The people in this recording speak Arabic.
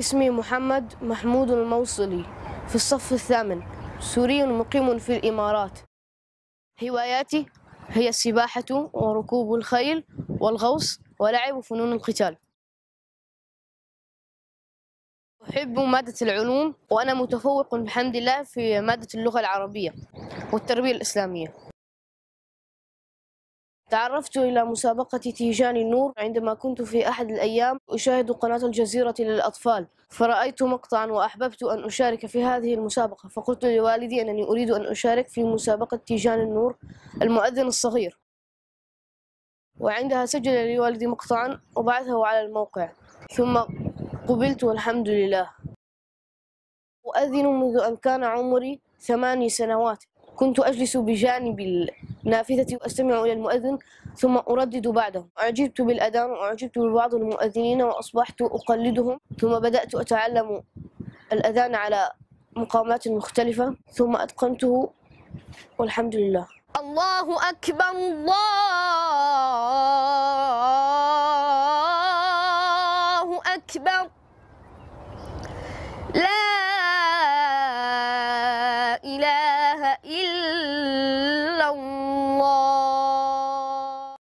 اسمي محمد محمود الموصلي في الصف الثامن سوري مقيم في الإمارات. هواياتي هي السباحة وركوب الخيل والغوص ولعب فنون القتال. أحب مادة العلوم وأنا متفوق بحمد الله في مادة اللغة العربية والتربية الإسلامية. تعرفت إلى مسابقة تيجان النور عندما كنت في أحد الأيام أشاهد قناة الجزيرة للأطفال. فرأيت مقطعا وأحببت أن أشارك في هذه المسابقة فقلت لوالدي أنني أريد أن أشارك في مسابقة تيجان النور المؤذن الصغير. وعندها سجل لي والدي مقطعا وبعثه على الموقع. ثم قبلت والحمد لله. أؤذن منذ أن كان عمري ثماني سنوات. كنت أجلس بجانب النافذة وأستمع إلى المؤذن ثم أردد بعده. أعجبت بالأذان وأعجبت ببعض المؤذنين وأصبحت أقلدهم. ثم بدأت أتعلم الأذان على مقامات مختلفة. ثم أتقنته والحمد لله. الله أكبر الله أكبر. إلا